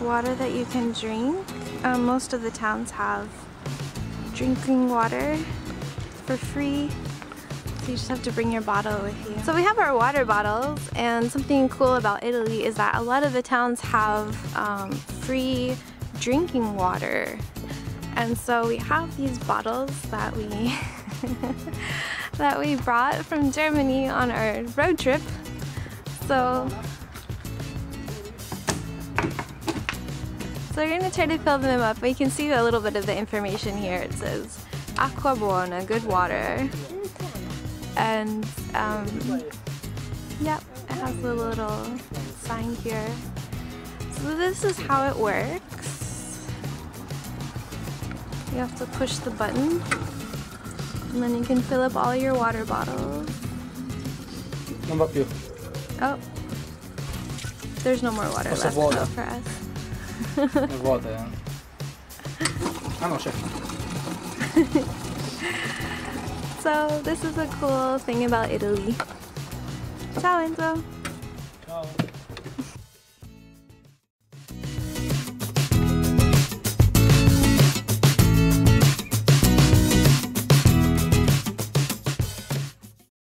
water that you can drink. Um, most of the towns have drinking water for free. So you just have to bring your bottle with you. So we have our water bottles and something cool about Italy is that a lot of the towns have um, free drinking water. And so we have these bottles that we that we brought from Germany on our road trip. So So we're gonna try to fill them up. We can see a little bit of the information here. It says acqua buona, good water. And um, yep, it has a little sign here. So this is how it works. You have to push the button and then you can fill up all your water bottles. Non va più. Oh, there's no more water left though for us. Eh. Ah no, c'è. So this is a cool thing about Italy. Ciao Enzo!